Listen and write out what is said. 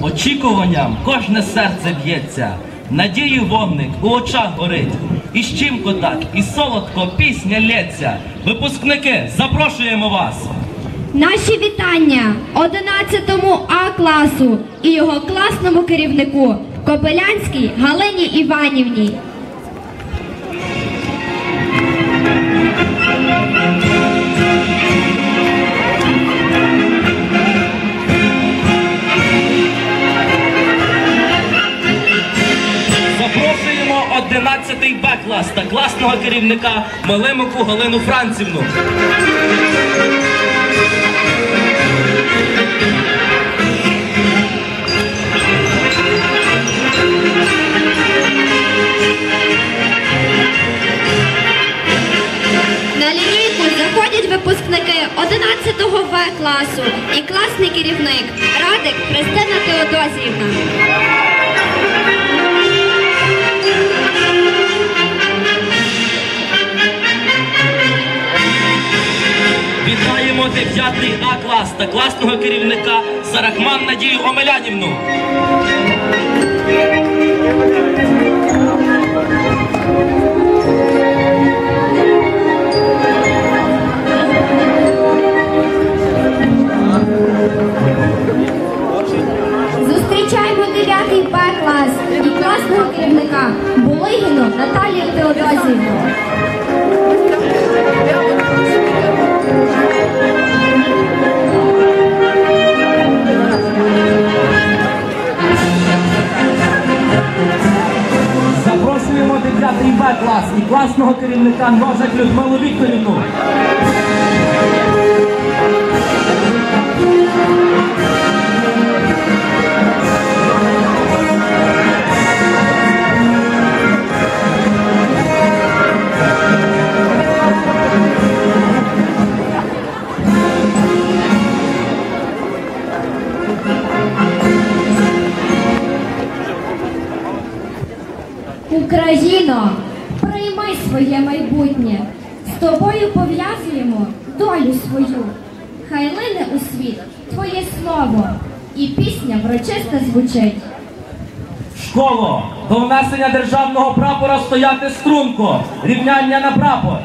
Очікуванням кожне серце б'ється, надію вогник у очах горить. І щімко так, і солодко пісня лється. Випускники, запрошуємо вас! Наші вітання 11 А класу і його класному керівнику Копелянській Галині Іванівні. 11-й Б клас та класного керівника Мелемику Галину Францівну. На лінійку заходять випускники 11 В класу і класний керівник Радик Христина Теодозіївна. допомоги взяти А клас та класного керівника Сарахман Надію Омелянівну. Зустрічаємо 9 Б клас і класного керівника Булигіну Наталію Теодозівну. 10 Б клас і класного керівника Ножак Людмилу Вікторівну. Україно, прийми своє майбутнє. З тобою пов'язуємо долю свою. Хай лине у світ твоє слово, і пісня врочиста звучить. Школо, до внесення державного прапора стояти струнко. Рівняння на прапор.